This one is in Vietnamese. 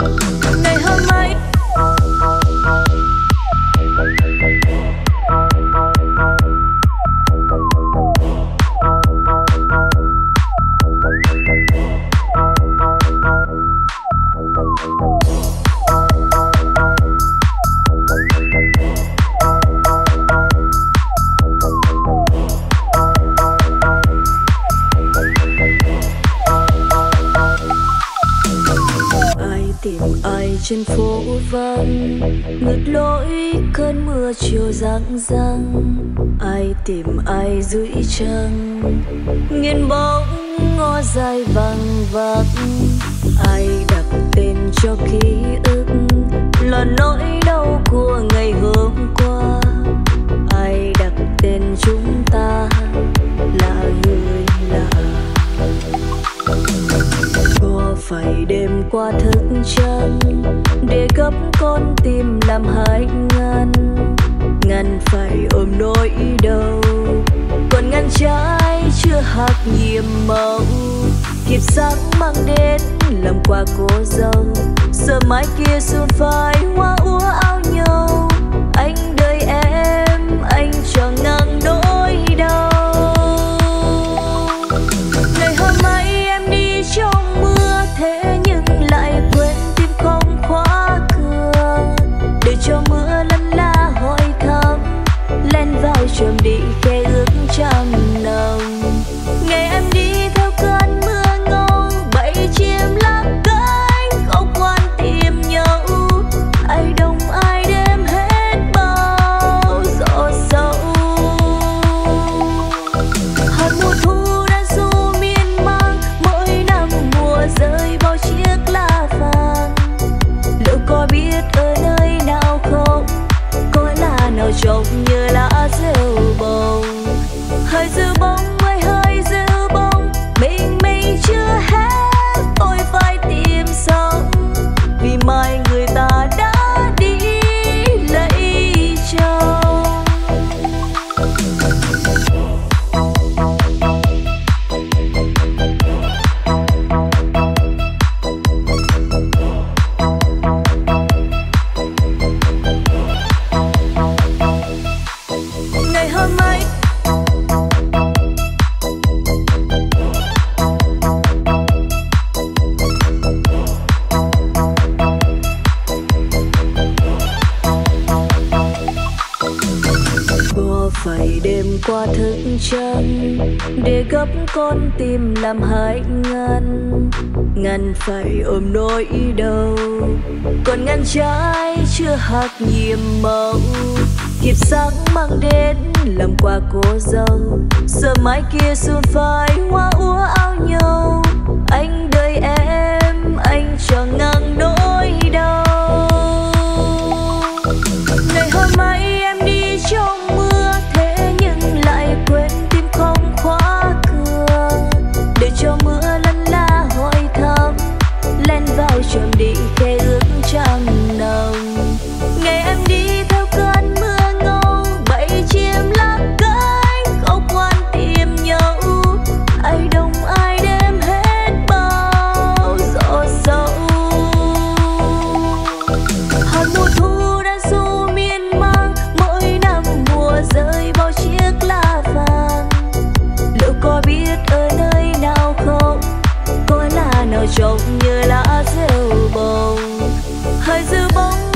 Now trên phố vắng, ngược lối cơn mưa chiều rạng răng ai tìm ai dưới trăng, nghiền bóng ngó dài vàng vắng ai đặt tên cho ký ức, là nỗi phải đêm qua thức trắng để gấp con tim làm hai ngăn. Ngăn phải ôm nỗi đau, còn ngăn trái chưa hạt nhiệm màu. Kịp sáng mang đến làm quà cô dâu sợ mai kia xuân phai hoa úa ao nhau. chuẩn bị khe ước trăm nồng ngày em đi theo cơn mưa ngông, bảy chim lắc cánh không quan tìm nhau. Ai đông, ai đêm hết bao gió sâu hạt mùa thu đã du miên mang mỗi năm mùa rơi bao chiếc lá vàng. Liệu có biết ở nơi nào không, có lá nào trông như phải đêm qua thức trắng để gấp con tim làm hại ngăn ngăn phải ôm nỗi đau, còn ngăn trái chưa hạt nhiệm mẫu. kịp sáng mang đến, làm quà cô dâu, giờ mai kia xuân phai hoa úa ao nhau nào trông như lá rêu bồng. Hơi dư bóng